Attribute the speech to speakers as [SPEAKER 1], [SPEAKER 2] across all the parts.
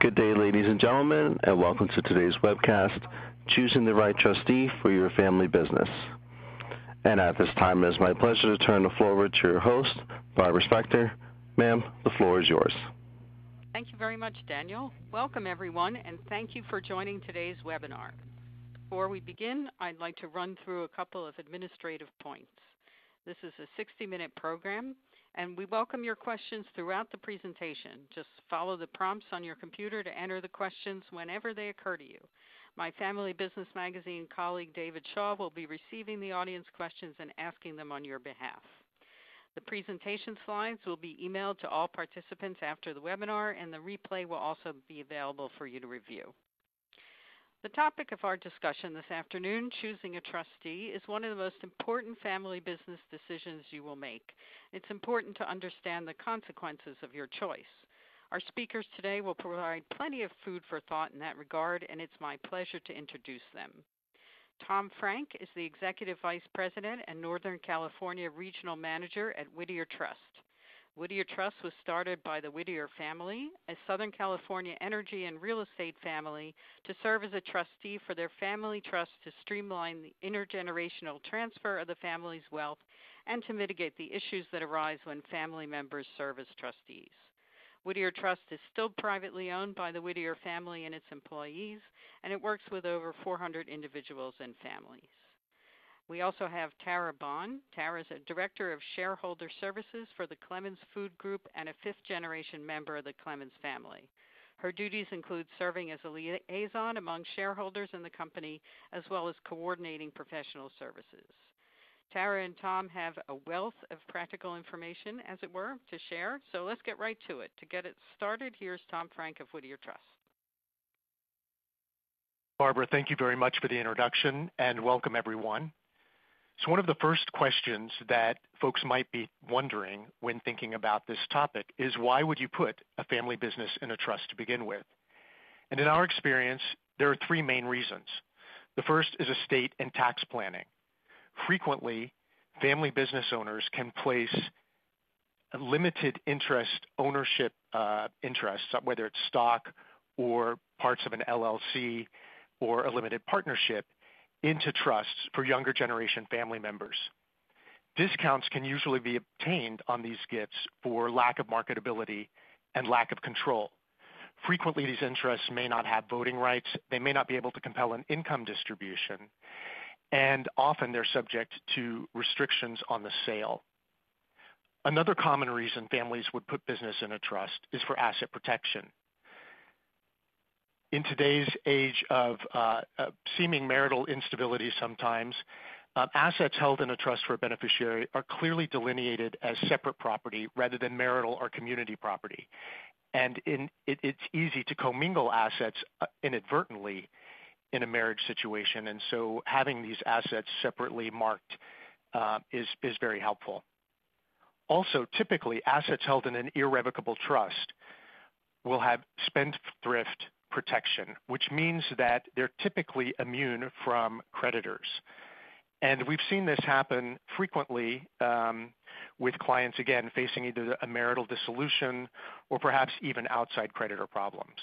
[SPEAKER 1] Good day, ladies and gentlemen, and welcome to today's webcast, Choosing the Right Trustee for Your Family Business. And At this time, it is my pleasure to turn the floor over to your host, Barbara Spector. Ma'am, the floor is yours.
[SPEAKER 2] Thank you very much, Daniel. Welcome, everyone, and thank you for joining today's webinar. Before we begin, I'd like to run through a couple of administrative points. This is a 60-minute program, and we welcome your questions throughout the presentation. Just follow the prompts on your computer to enter the questions whenever they occur to you. My Family Business Magazine colleague, David Shaw, will be receiving the audience questions and asking them on your behalf. The presentation slides will be emailed to all participants after the webinar, and the replay will also be available for you to review. The topic of our discussion this afternoon, choosing a trustee, is one of the most important family business decisions you will make. It's important to understand the consequences of your choice. Our speakers today will provide plenty of food for thought in that regard, and it's my pleasure to introduce them. Tom Frank is the Executive Vice President and Northern California Regional Manager at Whittier Trust. Whittier Trust was started by the Whittier family, a Southern California energy and real estate family, to serve as a trustee for their family trust to streamline the intergenerational transfer of the family's wealth and to mitigate the issues that arise when family members serve as trustees. Whittier Trust is still privately owned by the Whittier family and its employees, and it works with over 400 individuals and families. We also have Tara Bond. Tara is a Director of Shareholder Services for the Clemens Food Group and a fifth generation member of the Clemens family. Her duties include serving as a liaison among shareholders in the company, as well as coordinating professional services. Tara and Tom have a wealth of practical information, as it were, to share, so let's get right to it. To get it started, here's Tom Frank of Whittier Trust.
[SPEAKER 3] Barbara, thank you very much for the introduction, and welcome everyone. So one of the first questions that folks might be wondering when thinking about this topic is why would you put a family business in a trust to begin with? And in our experience, there are three main reasons. The first is estate and tax planning. Frequently, family business owners can place a limited interest ownership uh, interests, whether it's stock or parts of an LLC or a limited partnership, into trusts for younger generation family members. Discounts can usually be obtained on these gifts for lack of marketability and lack of control. Frequently, these interests may not have voting rights, they may not be able to compel an income distribution, and often they're subject to restrictions on the sale. Another common reason families would put business in a trust is for asset protection in today's age of uh, uh, seeming marital instability sometimes, uh, assets held in a trust for a beneficiary are clearly delineated as separate property rather than marital or community property. And it's easy to commingle assets uh, inadvertently in a marriage situation. And so having these assets separately marked is, is very helpful. Also, typically, assets held in an irrevocable trust will have spendthrift protection, which means that they're typically immune from creditors. And we've seen this happen frequently um, with clients, again, facing either a marital dissolution or perhaps even outside creditor problems.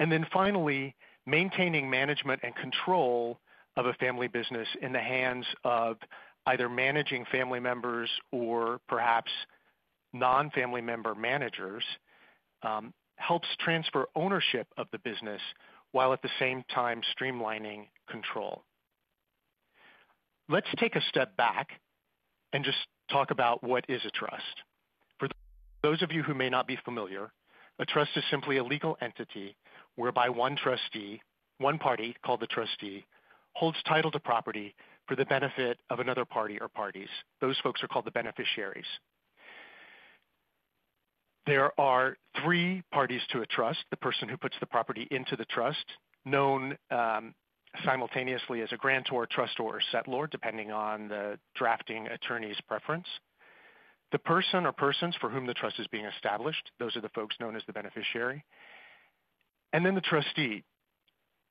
[SPEAKER 3] And then finally, maintaining management and control of a family business in the hands of either managing family members or perhaps non-family member managers um, helps transfer ownership of the business while at the same time streamlining control. Let's take a step back and just talk about what is a trust. For those of you who may not be familiar, a trust is simply a legal entity whereby one trustee, one party called the trustee, holds title to property for the benefit of another party or parties. Those folks are called the beneficiaries. There are three parties to a trust, the person who puts the property into the trust, known um, simultaneously as a grantor, trustor, or settlor, depending on the drafting attorney's preference. The person or persons for whom the trust is being established, those are the folks known as the beneficiary. And then the trustee.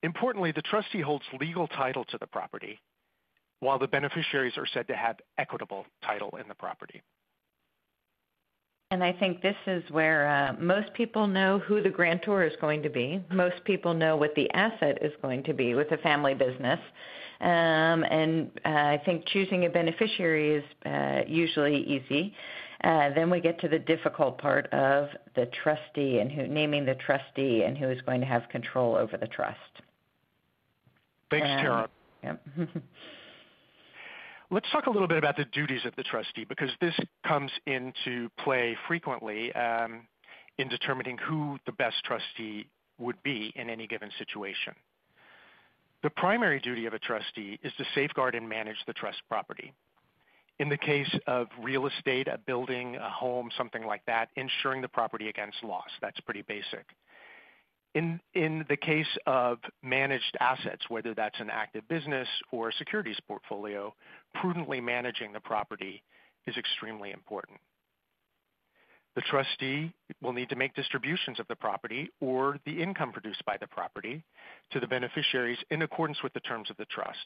[SPEAKER 3] Importantly, the trustee holds legal title to the property, while the beneficiaries are said to have equitable title in the property.
[SPEAKER 4] And I think this is where uh, most people know who the grantor is going to be. Most people know what the asset is going to be with a family business. Um, and uh, I think choosing a beneficiary is uh, usually easy. Uh, then we get to the difficult part of the trustee and who naming the trustee and who is going to have control over the trust.
[SPEAKER 3] Thanks, Tara. Yep. Let's talk a little bit about the duties of the trustee because this comes into play frequently um, in determining who the best trustee would be in any given situation. The primary duty of a trustee is to safeguard and manage the trust property. In the case of real estate, a building, a home, something like that, ensuring the property against loss. That's pretty basic. In, the case of managed assets, whether that's an active business or a securities portfolio, prudently managing the property is extremely important. The trustee will need to make distributions of the property or the income produced by the property to the beneficiaries in accordance with the terms of the trusts.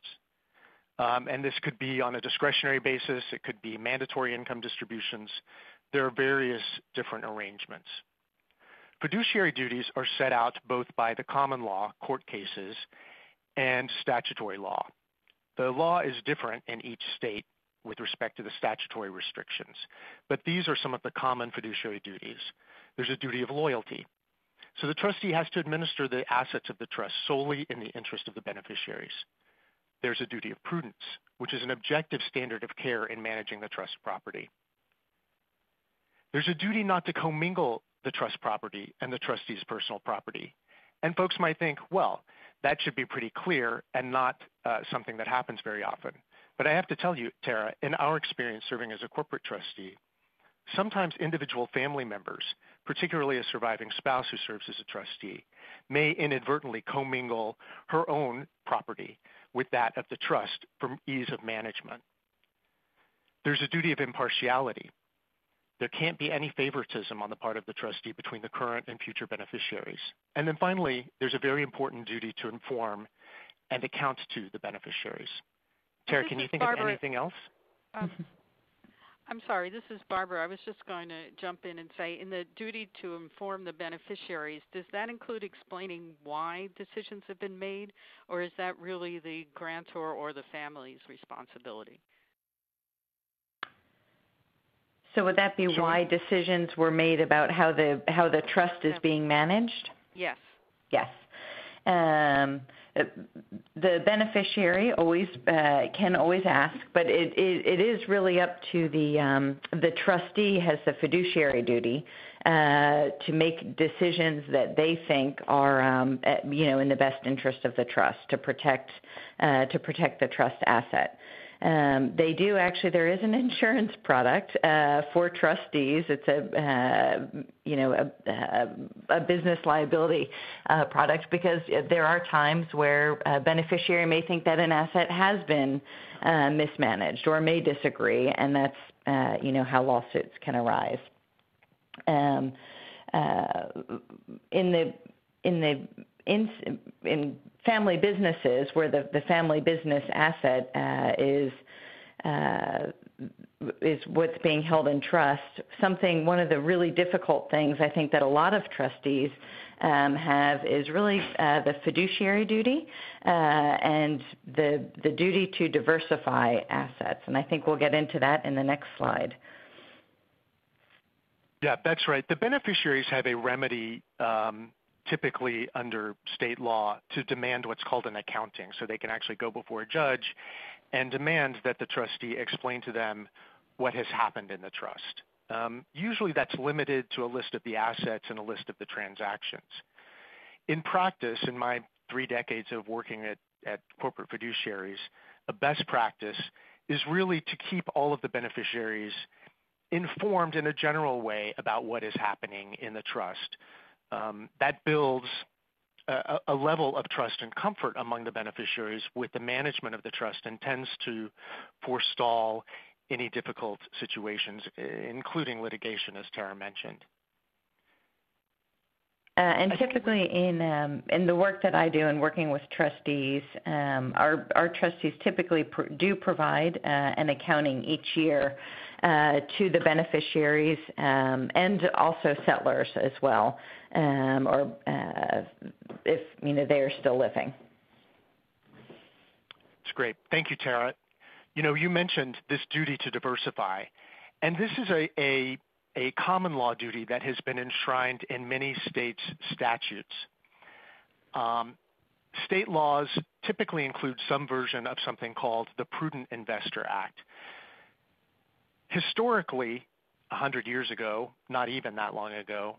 [SPEAKER 3] Um, and this could be on a discretionary basis. It could be mandatory income distributions. There are various different arrangements. Fiduciary duties are set out both by the common law, court cases, and statutory law. The law is different in each state with respect to the statutory restrictions, but these are some of the common fiduciary duties. There's a duty of loyalty. So the trustee has to administer the assets of the trust solely in the interest of the beneficiaries. There's a duty of prudence, which is an objective standard of care in managing the trust property. There's a duty not to commingle the trust property and the trustee's personal property. And folks might think, well, that should be pretty clear and not uh, something that happens very often. But I have to tell you, Tara, in our experience serving as a corporate trustee, sometimes individual family members, particularly a surviving spouse who serves as a trustee, may inadvertently commingle her own property with that of the trust for ease of management. There's a duty of impartiality. There can't be any favoritism on the part of the trustee between the current and future beneficiaries. And then finally, there's a very important duty to inform and account to the beneficiaries. Tara, can you think Barbara. of anything else? Um,
[SPEAKER 2] I'm sorry, this is Barbara. I was just going to jump in and say, in the duty to inform the beneficiaries, does that include explaining why decisions have been made, or is that really the grantor or the family's responsibility?
[SPEAKER 4] So would that be why decisions were made about how the how the trust is being managed?
[SPEAKER 2] Yes.
[SPEAKER 4] Yes. Um, the beneficiary always uh, can always ask, but it, it, it is really up to the um, the trustee has the fiduciary duty uh, to make decisions that they think are um, at, you know in the best interest of the trust to protect uh, to protect the trust asset. Um, they do actually. There is an insurance product uh, for trustees. It's a uh, you know a, a, a business liability uh, product because there are times where a beneficiary may think that an asset has been uh, mismanaged or may disagree, and that's uh, you know how lawsuits can arise. Um, uh, in the in the in, in family businesses where the, the family business asset uh, is uh, is what's being held in trust. Something, one of the really difficult things I think that a lot of trustees um, have is really uh, the fiduciary duty uh, and the the duty to diversify assets. And I think we'll get into that in the next slide.
[SPEAKER 3] Yeah, that's right. The beneficiaries have a remedy um, typically under state law to demand what's called an accounting. So they can actually go before a judge and demand that the trustee explain to them what has happened in the trust. Um, usually that's limited to a list of the assets and a list of the transactions. In practice, in my three decades of working at, at corporate fiduciaries, a best practice is really to keep all of the beneficiaries informed in a general way about what is happening in the trust Um, that builds a, a, level of trust and comfort among the beneficiaries with the management of the trust and tends to forestall any difficult situations, including litigation, as Tara mentioned.
[SPEAKER 4] Uh, and typically, in um, in the work that I do and working with trustees, um, our our trustees typically pr- do provide uh, an accounting each year uh, to the beneficiaries um, and also settlors as well, um, or uh, if you know they are still living.
[SPEAKER 3] It's great. Thank you, Tara. You know, you mentioned this duty to diversify, and this is a, a a common law duty that has been enshrined in many states' statutes. Um, state laws typically include some version of something called the Prudent Investor Act. Historically, 100 years ago, not even that long ago,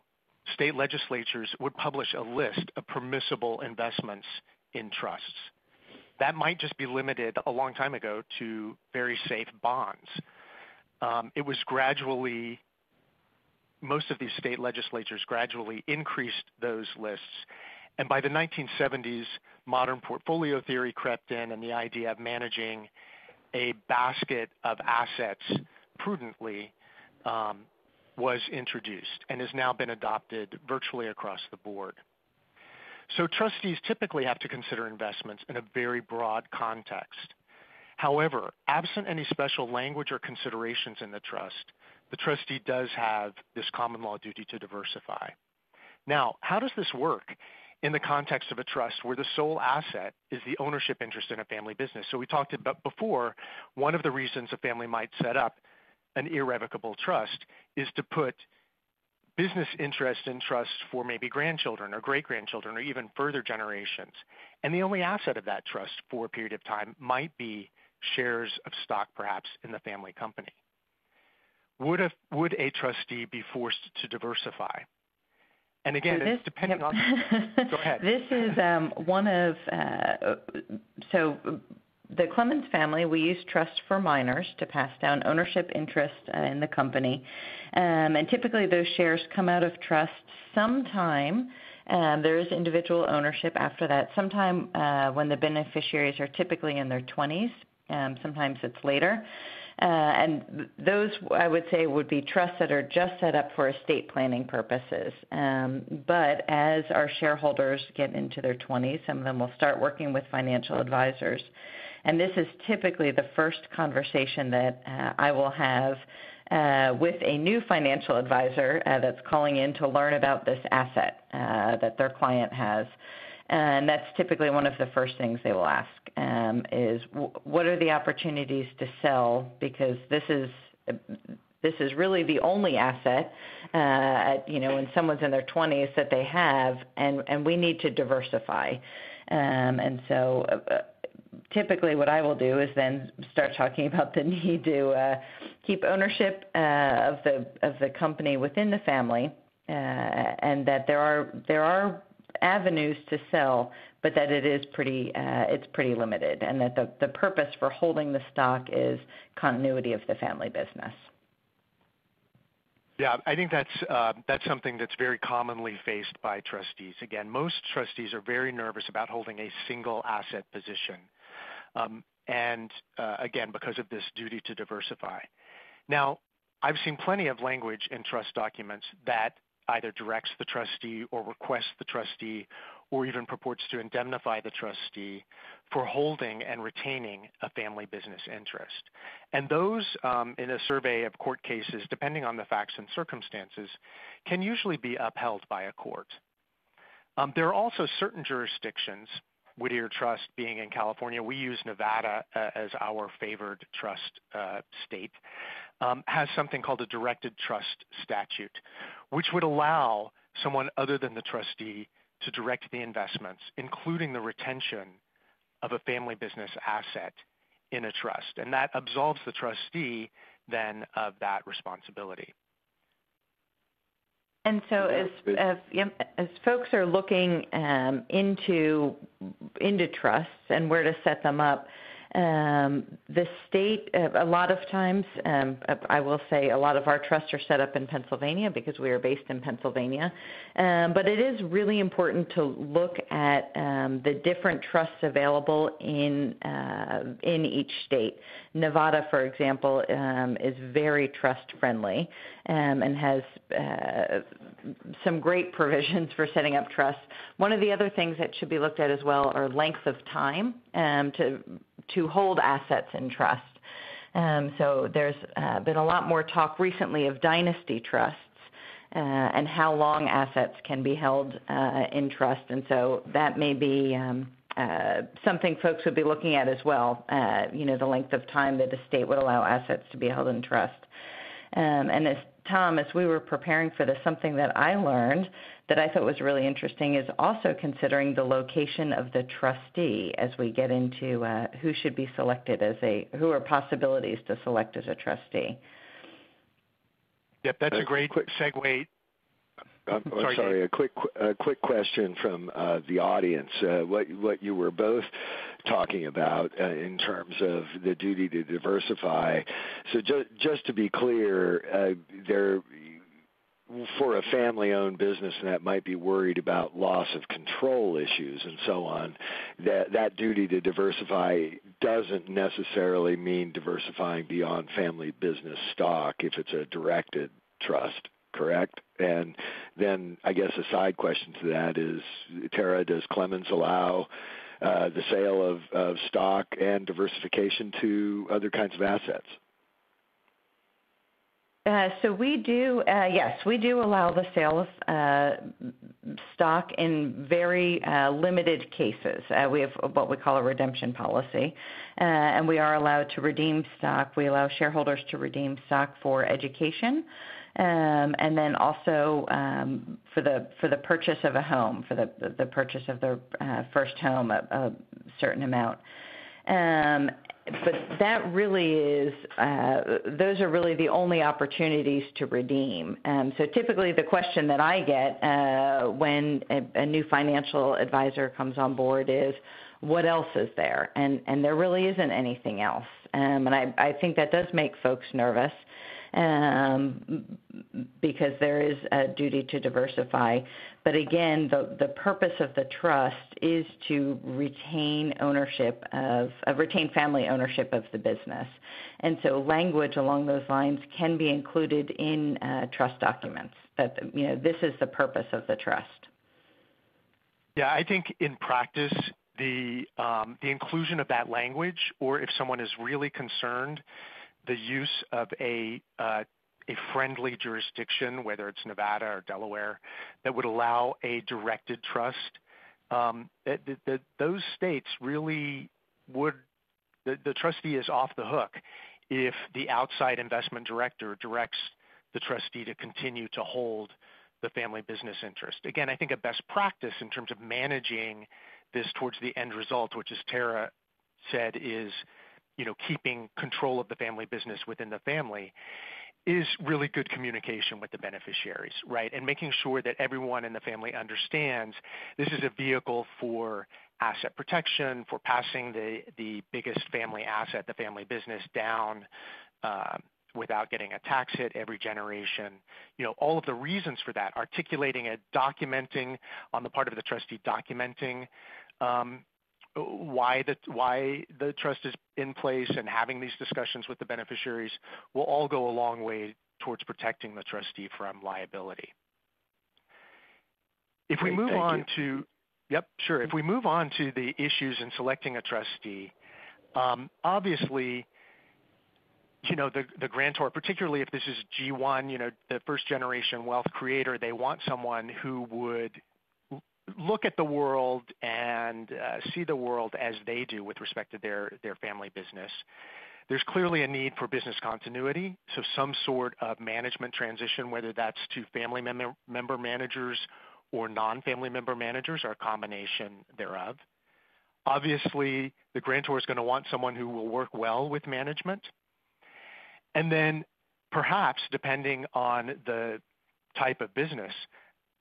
[SPEAKER 3] state legislatures would publish a list of permissible investments in trusts. That might just be limited a long time ago to very safe bonds. Um, it was gradually most of these state legislatures gradually increased those lists. And by the 1970s, modern portfolio theory crept in, and the idea of managing a basket of assets prudently um, was introduced and has now been adopted virtually across the board. So trustees typically have to consider investments in a very broad context. However, absent any special language or considerations in the trust, the trustee does have this common law duty to diversify. Now, how does this work in the context of a trust where the sole asset is the ownership interest in a family business? So we talked about before, one of the reasons a family might set up an irrevocable trust is to put business interest in trust for maybe grandchildren or great grandchildren or even further generations. And the only asset of that trust for a period of time might be shares of stock perhaps in the family company. Would a, would a trustee be forced to diversify? And again, this, depending on. Go ahead.
[SPEAKER 4] This is um, one of uh, so the Clemens family. We use trust for minors to pass down ownership interest uh, in the company, um, and typically those shares come out of trust sometime. Um, there is individual ownership after that. Sometime uh, when the beneficiaries are typically in their 20s. Um, sometimes it's later. Uh, and those, I would say, would be trusts that are just set up for estate planning purposes. Um, but as our shareholders get into their 20s, some of them will start working with financial advisors. And this is typically the first conversation that uh, I will have uh, with a new financial advisor uh, that's calling in to learn about this asset uh, that their client has and that's typically one of the first things they will ask um, is what are the opportunities to sell? Because this is this is really the only asset uh, you know when someone's in their 20s that they have and and we need to diversify. Um, and so uh, typically what I will do is then start talking about the need to uh, keep ownership uh, of the of the company within the family uh, and that there are there are avenues to sell, but that it is pretty uh, it's pretty limited, and that the, the purpose for holding the stock is continuity of the family business.
[SPEAKER 3] Yeah, I think that's uh, that's something that's very commonly faced by trustees. Again, most trustees are very nervous about holding a single asset position, um, and uh, again because of this duty to diversify. Now, I've seen plenty of language in trust documents that either directs the trustee or requests the trustee or even purports to indemnify the trustee for holding and retaining a family business interest. And those, um, in a survey of court cases, depending on the facts and circumstances, can usually be upheld by a court. Um, there are also certain jurisdictions, Whittier Trust being in California, we use Nevada uh, as our favored trust uh, state, has something called a directed trust statute, which would allow someone other than the trustee to direct the investments, including the retention of a family business asset in a trust. And that absolves the trustee then of that responsibility.
[SPEAKER 4] And so, as as, as folks are looking um, into into trusts and where to set them up, Um, the state, uh, a lot of times, um, I will say a lot of our trusts are set up in Pennsylvania because we are based in Pennsylvania. Um, but it is really important to look at um, the different trusts available in uh, in each state. Nevada, for example, um, is very trust friendly um, and has uh, some great provisions for setting up trusts. One of the other things that should be looked at as well are length of time to to hold assets in trust. Um, so there's uh, been a lot more talk recently of dynasty trusts uh, and how long assets can be held uh, in trust, and so that may be um, uh, something folks would be looking at as well. Uh, you know, the length of time that a state would allow assets to be held in trust. Um, and as Tom, as we were preparing for this, something that I learned that I thought was really interesting is also considering the location of the trustee as we get into uh, who should be selected as a who are possibilities to select as a trustee.
[SPEAKER 3] Yep, that's a great quick segue.
[SPEAKER 5] I'm sorry, a quick a quick question from uh, the audience. Uh, what what you were both talking about uh, in terms of the duty to diversify. So just just to be clear, uh, there for a family-owned business that might be worried about loss of control issues and so on, that that duty to diversify doesn't necessarily mean diversifying beyond family business stock if it's a directed trust, correct? And then I guess a side question to that is, Tara, does Clemens allow uh, the sale of, of stock and diversification to other kinds of assets?
[SPEAKER 4] Uh, so we do, uh, yes, we do allow the sale of uh, stock in very uh, limited cases. Uh, we have what we call a redemption policy, and we are allowed to redeem stock. We allow shareholders to redeem stock for education, and then also um, for the for the purchase of a home, for the the purchase of their first home, a, certain amount. Um, but that really is uh, those are really the only opportunities to redeem. Um, so typically, the question that I get uh, when a, new financial advisor comes on board is, "What else is there?" And and there really isn't anything else. Um, and I, think that does make folks nervous um, because there is a duty to diversify. But again, the, the purpose of the trust is to retain ownership of, uh, retain family ownership of the business. And so language along those lines can be included in uh, trust documents that, you know, this is the purpose of the trust.
[SPEAKER 3] Yeah, I think in practice, the, um, the inclusion of that language, or if someone is really concerned the use of a uh, a friendly jurisdiction, whether it's Nevada or Delaware, that would allow a directed trust. Um, those states really would the, the trustee is off the hook if the outside investment director directs the trustee to continue to hold the family business interest. Again, I think a best practice in terms of managing this towards the end result, which as Tara said, is you know, keeping control of the family business within the family is really good communication with the beneficiaries, right? And making sure that everyone in the family understands this is a vehicle for asset protection, for passing the, the biggest family asset, the family business, down uh, without getting a tax hit every generation. You know, all of the reasons for that, articulating it, documenting on the part of the trustee, documenting um, why the why the trust is in place and having these discussions with the beneficiaries will all go a long way towards protecting the trustee from liability. If we move on to Yep, sure. If we move on to the issues in selecting a trustee, um, obviously, you know, the, the grantor, particularly if this is G1, you know, the first generation wealth creator, they want someone who would look at the world and uh, see the world as they do with respect to their, family business. There's clearly a need for business continuity, so some sort of management transition, whether that's to family member, member managers or non-family member managers, or a combination thereof. Obviously, the grantor is going to want someone who will work well with management. And then perhaps, depending on the type of business,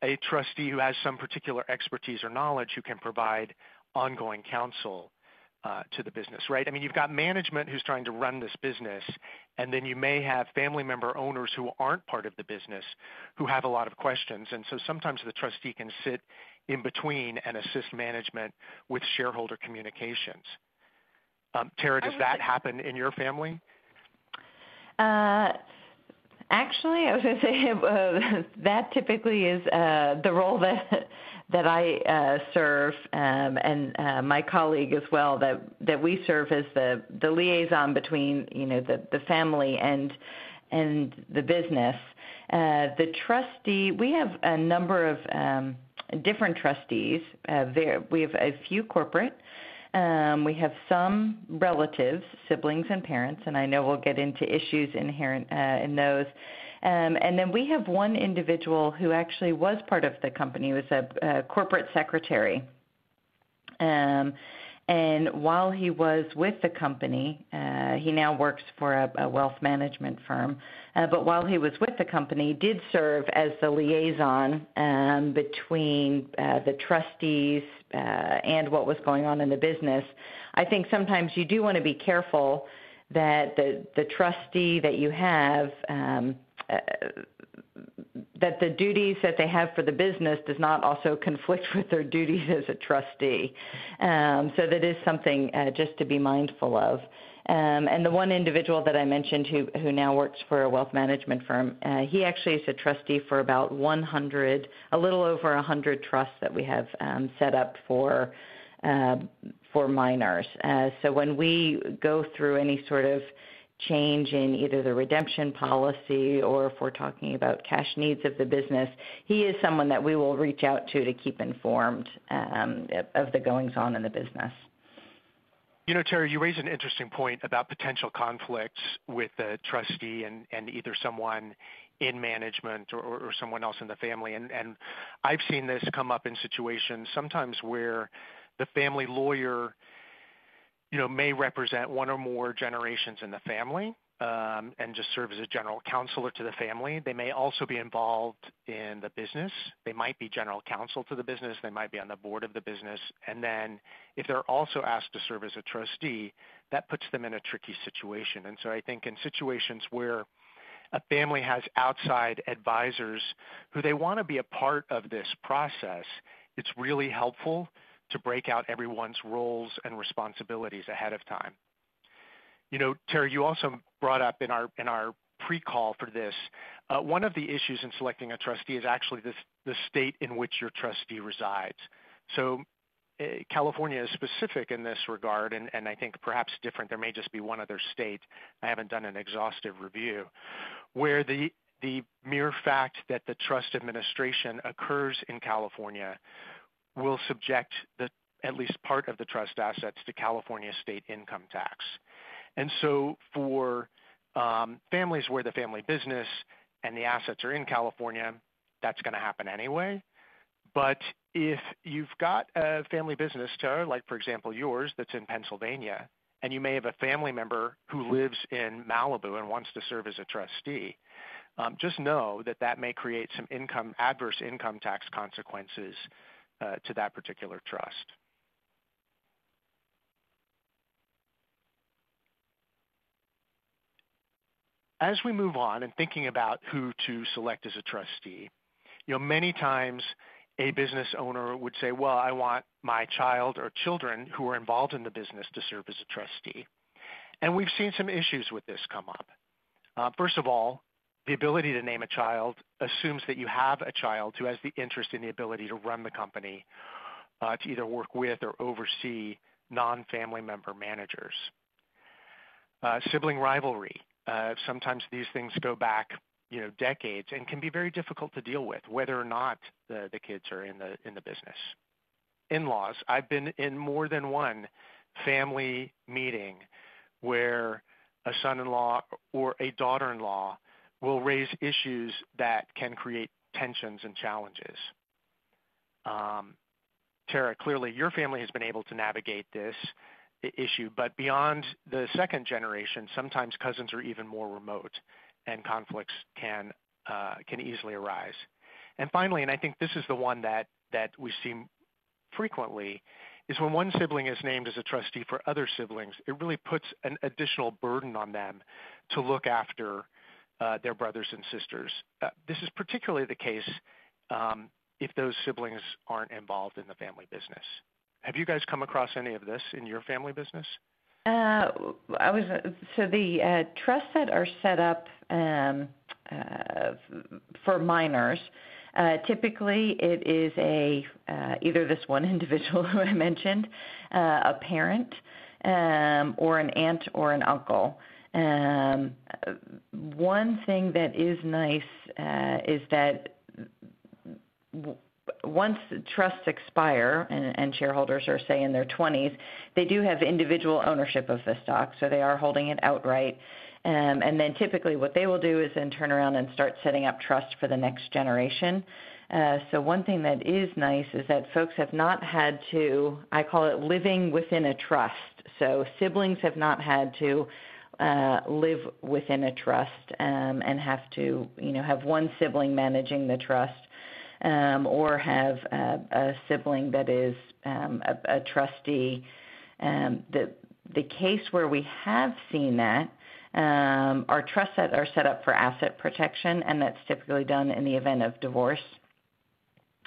[SPEAKER 3] a trustee who has some particular expertise or knowledge who can provide ongoing counsel uh, to the business, right? I mean, you've got management who's trying to run this business, and then you may have family member owners who aren't part of the business who have a lot of questions. And so sometimes the trustee can sit in between and assist management with shareholder communications. Um, Tara, does that happen in your family?
[SPEAKER 4] Uh, actually, I was going to say uh, that typically is uh, the role that that I uh, serve, um, and uh, my colleague as well. That that we serve as the the liaison between you know the the family and and the business. Uh, the trustee, we have a number of um, different trustees. Uh, there, we have a few corporate. Um, we have some relatives, siblings, and parents, and I know we'll get into issues inherent uh, in those. Um, and then we have one individual who actually was part of the company, was a, a corporate secretary. Um, and while he was with the company, uh, he now works for a, a wealth management firm. Uh, but while he was with the company, did serve as the liaison um, between uh, the trustees uh, and what was going on in the business. I think sometimes you do want to be careful that the the trustee that you have um, uh, that the duties that they have for the business does not also conflict with their duties as a trustee. Um, so that is something uh, just to be mindful of. Um, and the one individual that I mentioned who, who now works for a wealth management firm, uh, he actually is a trustee for about 100, a little over 100 trusts that we have um, set up for uh, for minors. Uh, so when we go through any sort of change in either the redemption policy or if we're talking about cash needs of the business, he is someone that we will reach out to to keep informed um, of the goings on in the business.
[SPEAKER 3] You know, Terry, you raise an interesting point about potential conflicts with the trustee and, and either someone in management or, or, someone else in the family. And, and I've seen this come up in situations sometimes where the family lawyer you know, may represent one or more generations in the family um, and just serve as a general counselor to the family. They may also be involved in the business. They might be general counsel to the business. They might be on the board of the business. And then if they're also asked to serve as a trustee, that puts them in a tricky situation. And so I think in situations where a family has outside advisors who they want to be a part of this process, it's really helpful to break out everyone's roles and responsibilities ahead of time. You know, Terry, you also brought up in our in our pre-call for this, uh, one of the issues in selecting a trustee is actually this, the state in which your trustee resides. So uh, California is specific in this regard, and, and I think perhaps different. There may just be one other state. I haven't done an exhaustive review, where the the mere fact that the trust administration occurs in California will subject the, at least part of the trust assets to California state income tax. And so for um, families where the family business and the assets are in California, that's going to happen anyway. But if you've got a family business, Tara, like for example yours, that's in Pennsylvania, and you may have a family member who lives in Malibu and wants to serve as a trustee, um, just know that that may create some income adverse income tax consequences to that particular trust. As we move on and thinking about who to select as a trustee, you know, many times a business owner would say, well, I want my child or children who are involved in the business to serve as a trustee. And we've seen some issues with this come up. Uh, first of all, the ability to name a child assumes that you have a child who has the interest and the ability to run the company, uh, to either work with or oversee non-family member managers. Uh, sibling rivalry. Uh, sometimes these things go back, you know, decades and can be very difficult to deal with, whether or not the, the kids are in the in the business. In-laws. I've been in more than one family meeting where a son-in-law or a daughter-in-law will raise issues that can create tensions and challenges. Um, Tara, clearly your family has been able to navigate this issue, but beyond the second generation, sometimes cousins are even more remote and conflicts can, uh, can easily arise. And finally, and I think this is the one that, that we see frequently, is when one sibling is named as a trustee for other siblings, it really puts an additional burden on them to look after their brothers and sisters. Uh, this is particularly the case um, if those siblings aren't involved in the family business. Have you guys come across any of this in your family business?
[SPEAKER 4] Uh, I was so the uh, trusts that are set up um, uh, for minors. Uh, typically, it is a uh, either this one individual who I mentioned, uh, a parent, um, or an aunt or an uncle. Um, one thing that is nice is that once trusts expire and, and shareholders are, say, in their 20s, they do have individual ownership of the stock, so they are holding it outright. Um, and then typically what they will do is then turn around and start setting up trust for the next generation. Uh, so one thing that is nice is that folks have not had to, I call it living within a trust. So siblings have not had to uh, live within a trust um, and have to, you know, have one sibling managing the trust um, or have a, a, sibling that is um, a, a, trustee. Um, the the case where we have seen that um, are trusts that are set up for asset protection, and that's typically done in the event of divorce.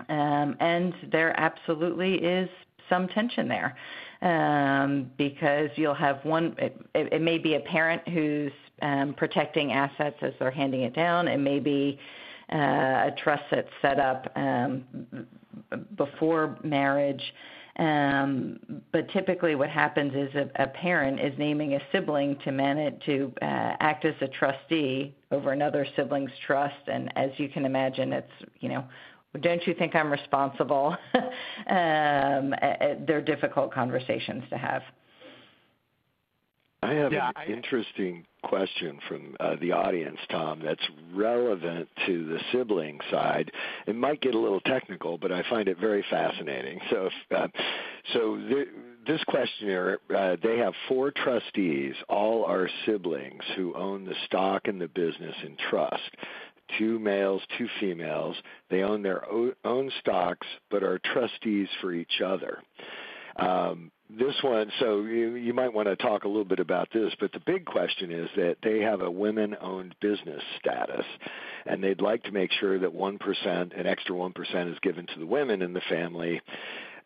[SPEAKER 4] Um, and there absolutely is some tension there um, because you'll have one, it, may be a parent who's um, protecting assets as they're handing it down. It may be uh, a trust that's set up um, before marriage. Um, but typically, what happens is a, a, parent is naming a sibling to manage to uh, act as a trustee over another sibling's trust, and as you can imagine, it's you know, don't you think I'm responsible? um, they're difficult conversations to have.
[SPEAKER 5] I have yeah, an I, interesting question from uh, the audience, Tom, that's relevant to the sibling side. It might get a little technical, but I find it very fascinating. So, if, uh, so th- this questionnaire, uh, they have four trustees, all are siblings who own the stock in the business in trust. Two males, two females. They own their own stocks, but are trustees for each other. Um, this one, so you, you might want to talk a little bit about this, but the big question is that they have a women owned business status, and they'd like to make sure that 1%, an extra 1% is given to the women in the family.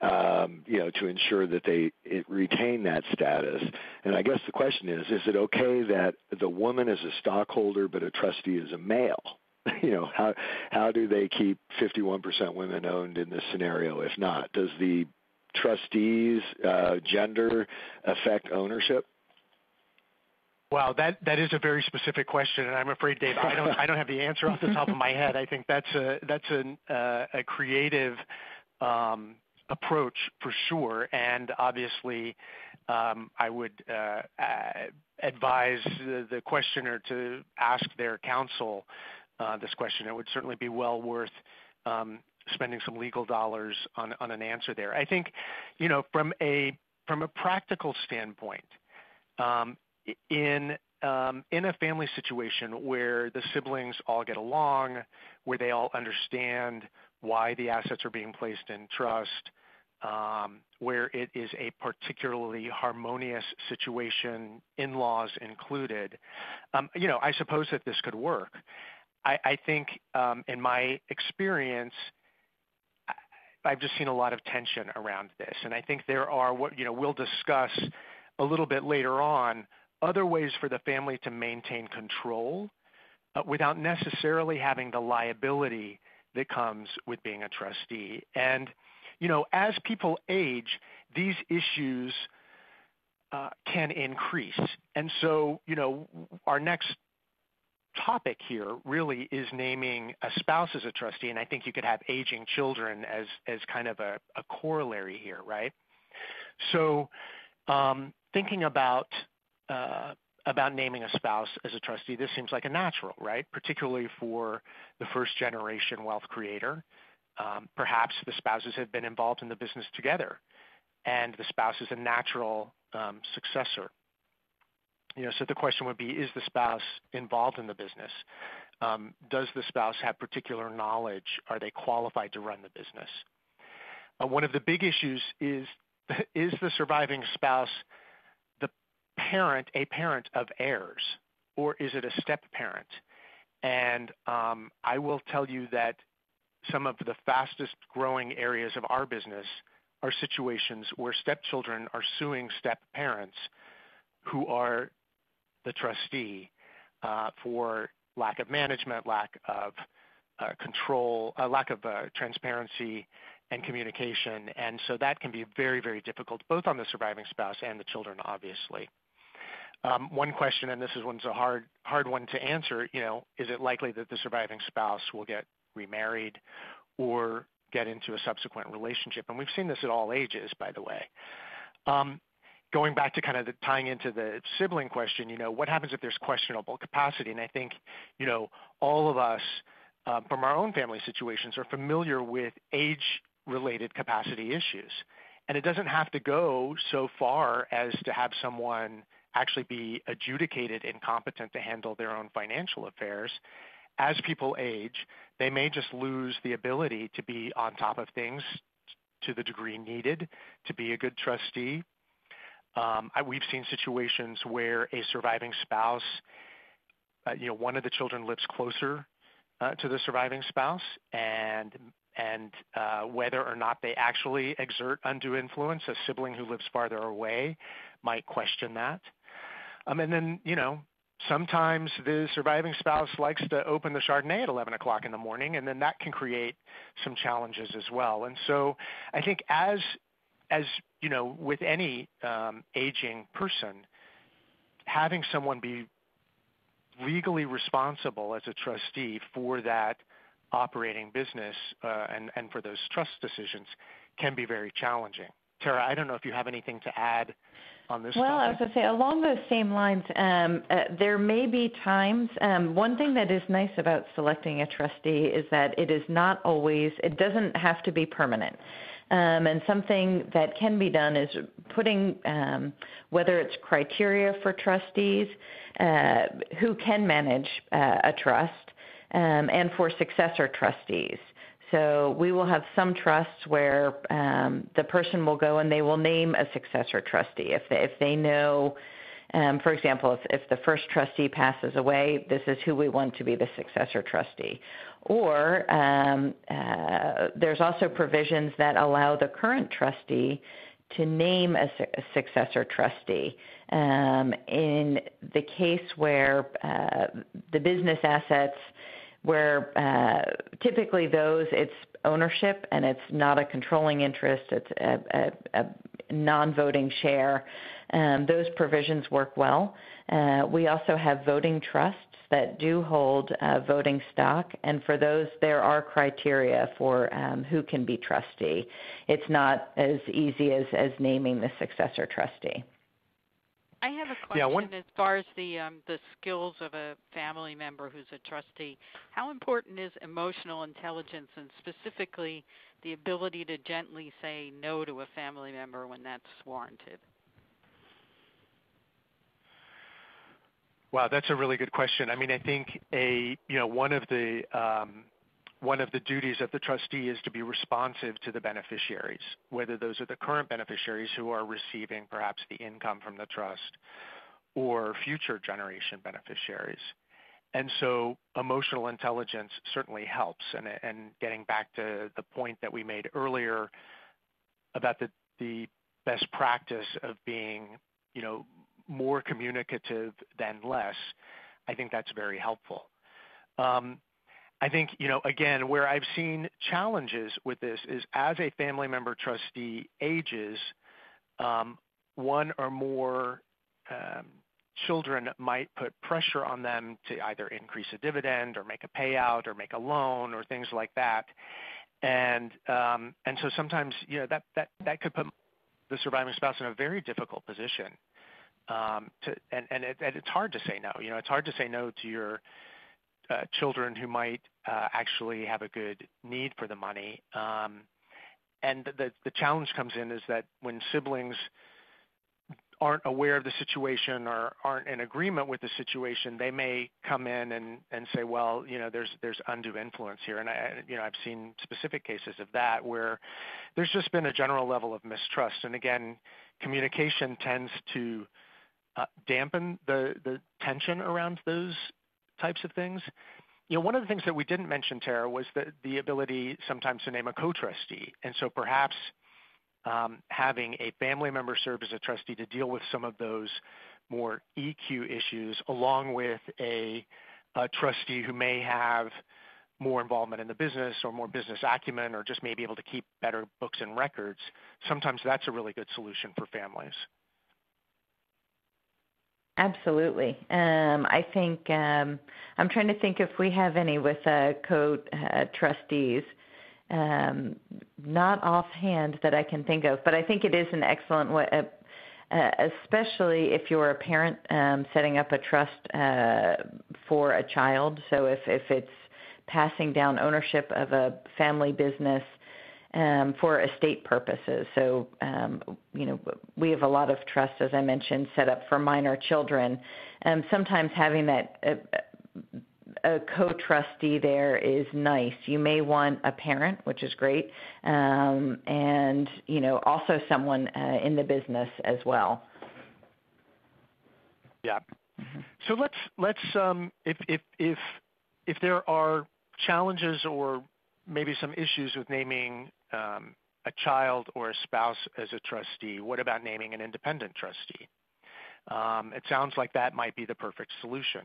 [SPEAKER 5] Um, you know, to ensure that they it, retain that status. And I guess the question is: Is it okay that the woman is a stockholder but a trustee is a male? you know how how do they keep 51% women owned in this scenario if not does the trustees' uh, gender affect ownership?
[SPEAKER 3] Wow, that that is a very specific question, and I'm afraid, Dave, I don't I don't have the answer off the top of my head. I think that's a that's an, uh, a creative um, approach for sure, and obviously, um, I would uh, advise the, the, questioner to ask their counsel uh, this question. It would certainly be well worth um, spending some legal dollars on, an answer there. I think, you know, from a from a practical standpoint, um, in um, in a family situation where the siblings all get along, where they all understand why the assets are being placed in trust, where it is a particularly harmonious situation, in-laws included, you know, I suppose that this could work. I, think, um, in my experience, I've just seen a lot of tension around this. And I think there are what, you know, we'll discuss a little bit later on, other ways for the family to maintain control uh, without necessarily having the liability that comes with being a trustee. And, you know, as people age, these issues uh, can increase. And so, you know, our next topic here really is naming a spouse as a trustee, and I think you could have aging children as as kind of a, a corollary here, right? So, um, thinking about uh, about naming a spouse as a trustee, this seems like a natural, right? Particularly for the first generation wealth creator. Um, perhaps the spouses have been involved in the business together, and the spouse is a natural um, successor you know, so the question would be, is the spouse involved in the business? Um, does the spouse have particular knowledge? Are they qualified to run the business? Uh, one of the big issues is is the surviving spouse the parent, a parent of heirs, or is it a step parent? And um, I will tell you that some of the fastest growing areas of our business are situations where stepchildren are suing step parents who are the trustee uh, for lack of management, lack of uh, control, uh, lack of transparency and communication. And so that can be very, very difficult, both on the surviving spouse and the children, obviously. Um, one question, and this is one's a hard, hard one to answer, you know, is it likely that the surviving spouse will get remarried or get into a subsequent relationship? And we've seen this at all ages, by the way. Going back to kind of the, tying into the sibling question, you know, what happens if there's questionable capacity? And I think, you know, all of us uh, from our own family situations are familiar with age-related capacity issues. And it doesn't have to go so far as to have someone actually be adjudicated incompetent to handle their own financial affairs. As people age, they may just lose the ability to be on top of things to the degree needed to be a good trustee. Um, we've seen situations where a surviving spouse, uh, you know, one of the children lives closer uh, to the surviving spouse, and and uh, whether or not they actually exert undue influence, a sibling who lives farther away might question that. Um, and then, you know, sometimes the surviving spouse likes to open the Chardonnay at 11 o'clock in the morning, and then that can create some challenges as well. And so I think as, as you know, with any um, aging person, having someone be legally responsible as a trustee for that operating business uh, and, and for those trust decisions can be very challenging. Tara, I don't know if you have anything to add on this
[SPEAKER 4] well,
[SPEAKER 3] topic?
[SPEAKER 4] I was going to say, along those same lines, um, uh, there may be times. Um, one thing that is nice about selecting a trustee is that it is not always, it doesn't have to be permanent. Um, and something that can be done is putting um, whether it's criteria for trustees uh, who can manage uh, a trust um, and for successor trustees. So we will have some trusts where um, the person will go and they will name a successor trustee if they, if they know. Um, for example, if, if the first trustee passes away, this is who we want to be the successor trustee. Or um, uh, there's also provisions that allow the current trustee to name a, su- a successor trustee. Um, in the case where uh, the business assets where uh, typically those it's ownership and it's not a controlling interest, it's a, a, a non-voting share. Um, those provisions work well. Uh, we also have voting trusts that do hold uh, voting stock, and for those there are criteria for um, who can be trustee. It's not as easy as, as naming the successor trustee.
[SPEAKER 2] I have a question yeah, one, as far as the um, the skills of a family member who's a trustee. How important is emotional intelligence, and specifically the ability to gently say no to a family member when that's warranted?
[SPEAKER 3] Wow, that's a really good question. I mean, I think a you know one of the um, one of the duties of the trustee is to be responsive to the beneficiaries, whether those are the current beneficiaries who are receiving perhaps the income from the trust or future generation beneficiaries. And so emotional intelligence certainly helps. And, getting back to the point that we made earlier about the, the best practice of being, you know, more communicative than less, I think that's very helpful. Um, I think, you know, again, where I've seen challenges with this is as a family member trustee ages, um, one or more um, children might put pressure on them to either increase a dividend or make a payout or make a loan or things like that. And um, and so sometimes, you know, that that that could put the surviving spouse in a very difficult position. To and and, it, and it's hard to say no. You know, it's hard to say no to your children who might uh, actually have a good need for the money. Um, and the, challenge comes in is that when siblings aren't aware of the situation or aren't in agreement with the situation, they may come in and, say, well, you know, there's there's undue influence here. And I, you know, I've seen specific cases of that where there's just been a general level of mistrust. And again, communication tends to uh, dampen the tension around those types of things. You know, one of the things that we didn't mention, Tara, was the, the ability sometimes to name a co-trustee. And so perhaps um, having a family member serve as a trustee to deal with some of those more EQ issues, along with a, a trustee who may have more involvement in the business or more business acumen or just may be able to keep better books and records, sometimes that's a really good solution for families.
[SPEAKER 4] Absolutely. Um, I think um, I'm trying to think if we have any with uh, co-trustees. Uh, um, not offhand that I can think of, but I think it is an excellent way, uh, uh, especially if you're a parent um, setting up a trust uh, for a child. So if if it's passing down ownership of a family business um, for estate purposes. So, um, you know, we have a lot of trust, as I mentioned, set up for minor children. Um, sometimes having that uh, a co-trustee there is nice. You may want a parent, which is great, um, and you know also someone uh, in the business as well.
[SPEAKER 3] Yeah. Mm-hmm. So let's let's um, if if if if there are challenges or maybe some issues with naming a child or a spouse as a trustee, what about naming an independent trustee? Um, it sounds like that might be the perfect solution.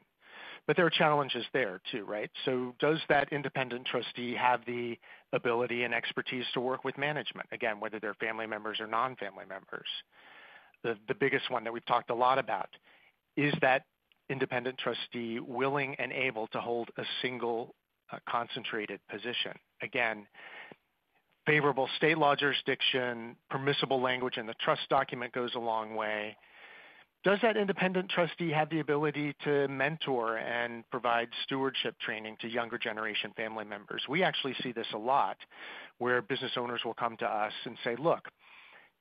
[SPEAKER 3] But there are challenges there too, right? So does that independent trustee have the ability and expertise to work with management? Again, whether they're family members or non-family members. The, the biggest one that we've talked a lot about is that independent trustee willing and able to hold a single uh, concentrated position. Again, favorable state law jurisdiction, permissible language in the trust document goes a long way. Does that independent trustee have the ability to mentor and provide stewardship training to younger generation family members? We actually see this a lot where business owners will come to us and say, look,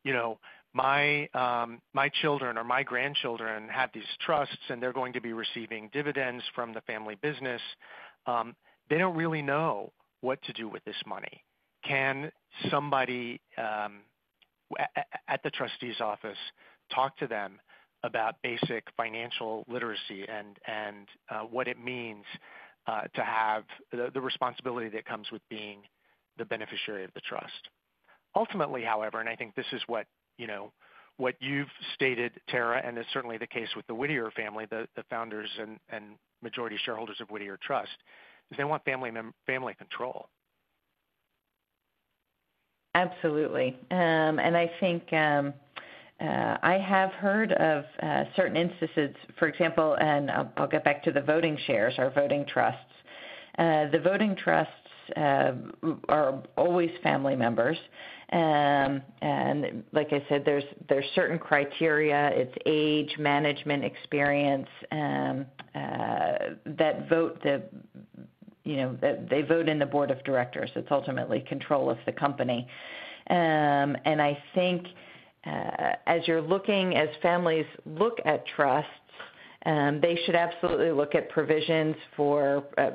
[SPEAKER 3] you know, my um, my children or my grandchildren have these trusts and they're going to be receiving dividends from the family business. Um, they don't really know what to do with this money. Can somebody um, at the trustee's office talk to them about basic financial literacy and uh, what it means uh, to have the, responsibility that comes with being the beneficiary of the trust. Ultimately, however, and I think this is what you know what you've stated, Tara, and is certainly the case with the Whittier family, the, founders and, majority shareholders of Whittier Trust, is they want family control.
[SPEAKER 4] Absolutely, um, and I think um, uh, I have heard of uh, certain instances. For example, and I'll, I'll, get back to the voting shares, our voting trusts. Uh, the voting trusts uh, are always family members, um, and like I said, there's there's certain criteria. It's age, management experience um, uh, that vote the you know, they vote in the board of directors. It's ultimately control of the company. Um, and I think uh, as you're looking, as families look at trusts, um, they should absolutely look at provisions for uh,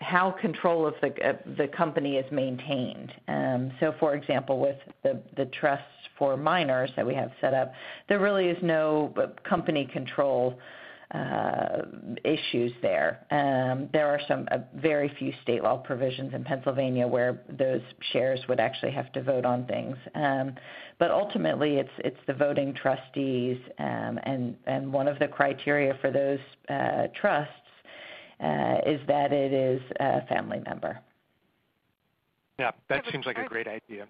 [SPEAKER 4] how control of the the company is maintained. Um, so, for example, with the the trusts for minors that we have set up, there really is no uh, company control issues there. Um, there are some uh, very few state law provisions in Pennsylvania where those shares would actually have to vote on things. Um, but ultimately, it's it's the voting trustees, um, and and one of the criteria for those uh, trusts uh, is that it is a family member.
[SPEAKER 3] Yeah, that seems like a great idea.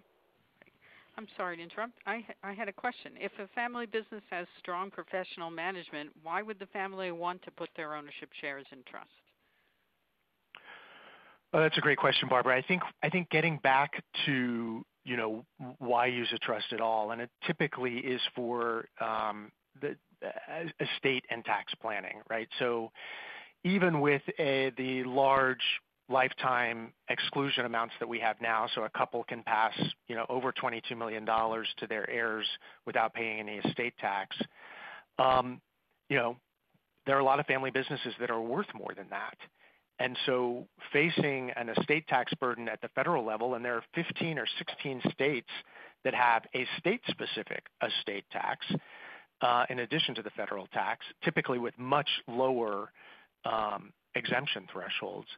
[SPEAKER 2] I'm sorry to interrupt. I, I had a question. If a family business has strong professional management, why would the family want to put their ownership shares in trust?
[SPEAKER 3] Oh, that's a great question, Barbara. I think I think getting back to you know why use a trust at all, and it typically is for um, the estate and tax planning, right? So even with a, the large lifetime exclusion amounts that we have now, so a couple can pass, you know, over $22 million to their heirs without paying any estate tax. Um, you know, there are a lot of family businesses that are worth more than that. and so facing an estate tax burden at the federal level, and there are 15 or 16 states that have a state-specific estate tax, uh, in addition to the federal tax, typically with much lower um, exemption thresholds.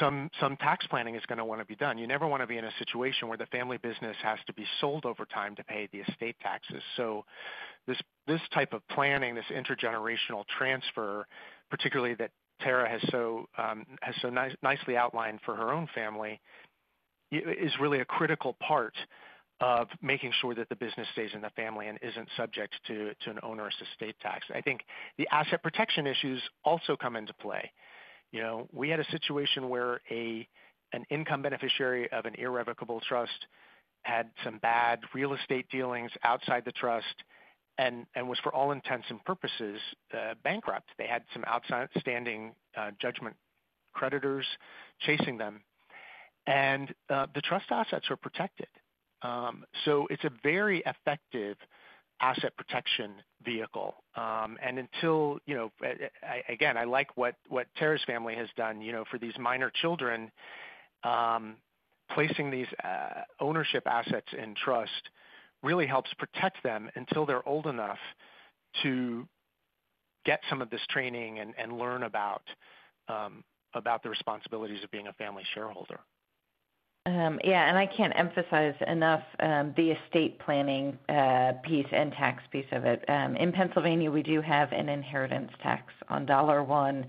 [SPEAKER 3] Some some tax planning is going to want to be done. You never want to be in a situation where the family business has to be sold over time to pay the estate taxes. So, this this type of planning, this intergenerational transfer, particularly that Tara has so um, has so nice, nicely outlined for her own family, is really a critical part of making sure that the business stays in the family and isn't subject to, to an onerous estate tax. I think the asset protection issues also come into play. You know, we had a situation where a an income beneficiary of an irrevocable trust had some bad real estate dealings outside the trust and, and was for all intents and purposes uh, bankrupt. They had some outstanding uh, judgment creditors chasing them. And uh, the trust assets are protected. Um, so it's a very effective asset protection vehicle. Um, and until, you know, again, I like what, Tara's family has done, you know, for these minor children, um, placing these uh, ownership assets in trust really helps protect them until they're old enough to get some of this training and, learn about um, about the responsibilities of being a family shareholder.
[SPEAKER 4] Um, yeah, and I can't emphasize enough um, the estate planning uh, piece and tax piece of it. Um, in Pennsylvania, we do have an inheritance tax on dollar one.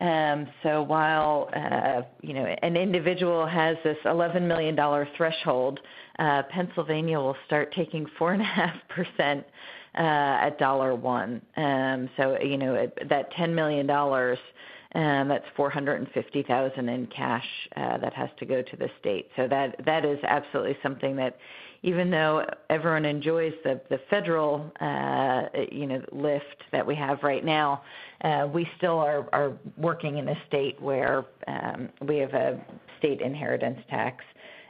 [SPEAKER 4] Um, so while uh, you know an individual has this $11 million threshold, uh, Pennsylvania will start taking four and a half percent uh, at dollar one. Um, so you know that $10 million um, that's 450,000 in cash uh, that has to go to the state. So that that is absolutely something that, even though everyone enjoys the the federal uh, you know lift that we have right now, uh, we still are are working in a state where um, we have a state inheritance tax.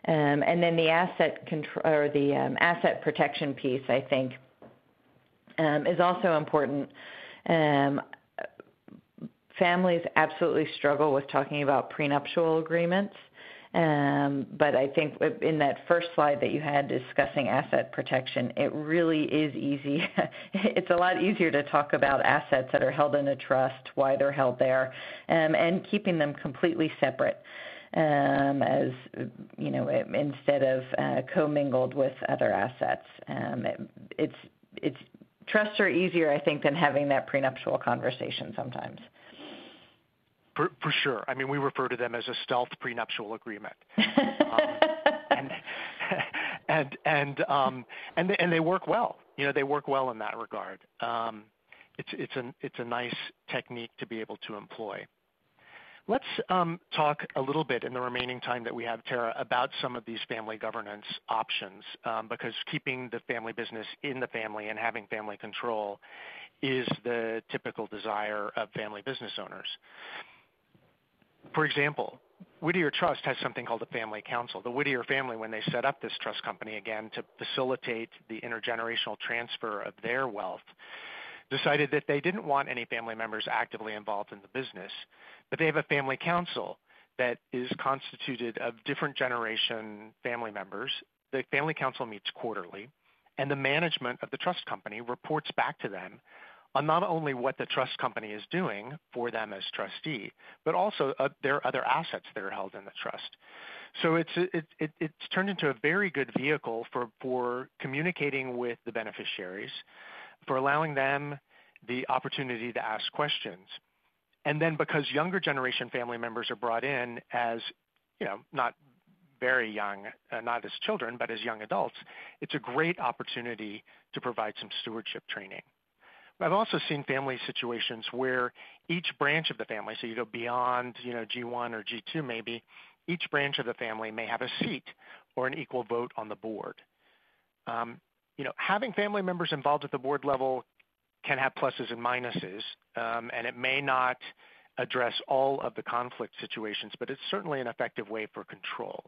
[SPEAKER 4] Um, and then the asset control or the um, asset protection piece, I think, um, is also important. Um, families absolutely struggle with talking about prenuptial agreements. Um, but I think in that first slide that you had discussing asset protection, it really is easy. it's a lot easier to talk about assets that are held in a trust, why they're held there, um, and keeping them completely separate. Um, as you know, instead of uh, commingled with other assets, um, it, it's it's trusts are easier, I think, than having that prenuptial conversation sometimes.
[SPEAKER 3] For, for sure. I mean, we refer to them as a stealth prenuptial agreement. um, and and and um, and they, and they work well. You know, they work well in that regard. Um, it's it's a it's a nice technique to be able to employ. Let's um, talk a little bit in the remaining time that we have, Tara, about some of these family governance options, um, because keeping the family business in the family and having family control is the typical desire of family business owners. For example, Whittier Trust has something called a family council. The Whittier family, when they set up this trust company again to facilitate the intergenerational transfer of their wealth, decided that they didn't want any family members actively involved in the business, but they have a family council that is constituted of different generation family members. The family council meets quarterly, and the management of the trust company reports back to them on not only what the trust company is doing for them as trustee, but also uh, their other assets that are held in the trust. So it's it, it, it's turned into a very good vehicle for for communicating with the beneficiaries, for allowing them the opportunity to ask questions, and then because younger generation family members are brought in as you know not very young, uh, not as children, but as young adults, it's a great opportunity to provide some stewardship training. I've also seen family situations where each branch of the family, so you go beyond, you know, G1 or G2 maybe, each branch of the family may have a seat or an equal vote on the board. Um, you know, having family members involved at the board level can have pluses and minuses, um, and it may not address all of the conflict situations, but it's certainly an effective way for control.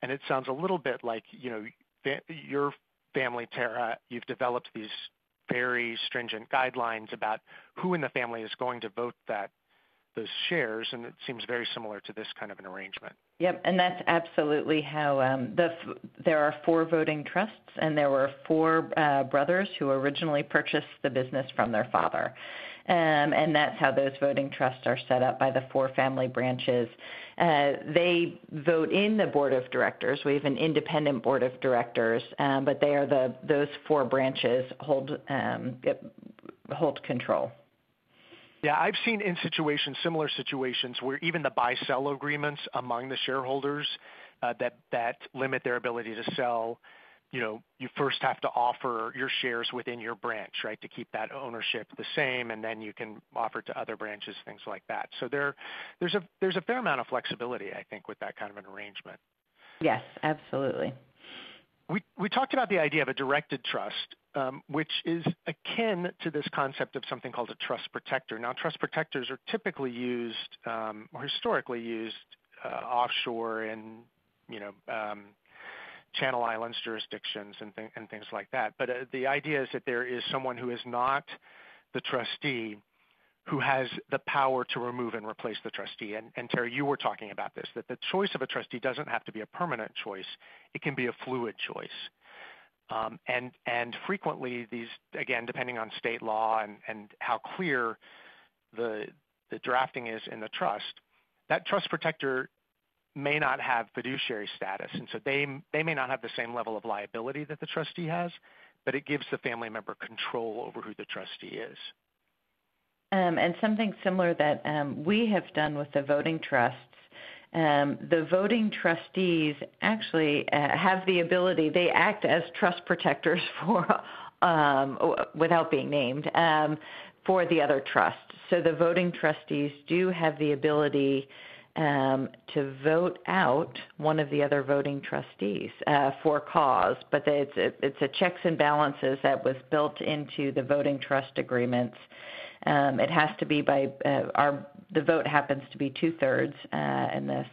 [SPEAKER 3] And it sounds a little bit like, you know, fa- your family, Tara, you've developed these very stringent guidelines about who in the family is going to vote that those shares, and it seems very similar to this kind of an arrangement.
[SPEAKER 4] Yep, and that's absolutely how um, the there are four voting trusts, and there were four uh, brothers who originally purchased the business from their father. Um, and that's how those voting trusts are set up by the four family branches. Uh, they vote in the board of directors. We have an independent board of directors, um, but they are the those four branches hold um, hold control.
[SPEAKER 3] Yeah, I've seen in situations, similar situations, where even the buy-sell agreements among the shareholders uh, that that limit their ability to sell, you know, you first have to offer your shares within your branch, right, to keep that ownership the same, and then you can offer to other branches, things like that. So there, there's a there's a fair amount of flexibility, I think, with that kind of an arrangement.
[SPEAKER 4] Yes, absolutely.
[SPEAKER 3] We we talked about the idea of a directed trust, um, which is akin to this concept of something called a trust protector. Now, trust protectors are typically used um, or historically used uh, offshore in, you know, um, Channel Islands jurisdictions and, and things like that. But uh, the idea is that there is someone who is not the trustee who has the power to remove and replace the trustee. And, and Terry, you were talking about this, that the choice of a trustee doesn't have to be a permanent choice. It can be a fluid choice. Um, and, and frequently these, again, depending on state law and, and how clear the, the drafting is in the trust, that trust protector may not have fiduciary status, and so they, they may not have the same level of liability that the trustee has, but it gives the family member control over who the trustee is.
[SPEAKER 4] Um, and something similar that um, we have done with the voting trusts um, the voting trustees actually uh, have the ability, they act as trust protectors for, um, without being named, um, for the other trust. So the voting trustees do have the ability um, to vote out one of the other voting trustees uh, for cause, but it's a, it's a checks and balances that was built into the voting trust agreements. Um, it has to be by uh, our the vote happens to be two thirds uh, in this,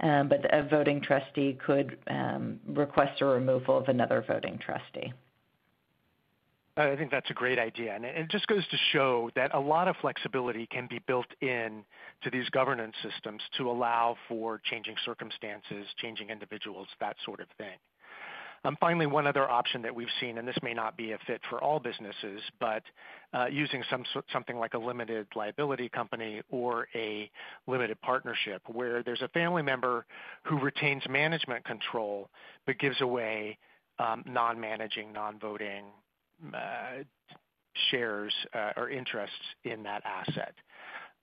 [SPEAKER 4] um, but a voting trustee could um, request a removal of another voting trustee.
[SPEAKER 3] I think that's a great idea, and it just goes to show that a lot of flexibility can be built in to these governance systems to allow for changing circumstances, changing individuals, that sort of thing. Um, finally, one other option that we've seen, and this may not be a fit for all businesses, but uh, using something like a limited liability company or a limited partnership, where there's a family member who retains management control but gives away um, non-managing, non-voting shares uh, or interests in that asset.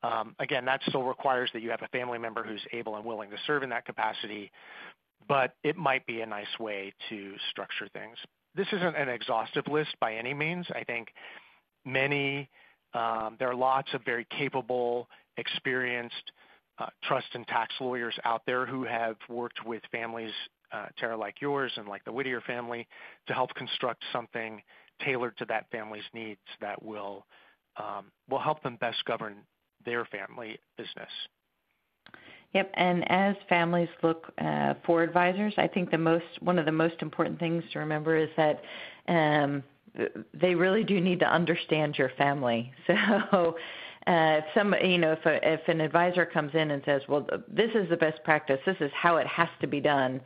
[SPEAKER 3] Um, again, that still requires that you have a family member who's able and willing to serve in that capacity, but it might be a nice way to structure things. This isn't an exhaustive list by any means. I think many, um, there are lots of very capable, experienced uh, trust and tax lawyers out there who have worked with families, uh, Tara, like yours and like the Whittier family, to help construct something tailored to that family's needs that will um, will help them best govern their family business.
[SPEAKER 4] Yep, and as families look uh, for advisors, I think the most one of the most important things to remember is that um, they really do need to understand your family. So. Uh, if some, you know, if an advisor comes in and says, "Well, this is the best practice. This is how it has to be done,"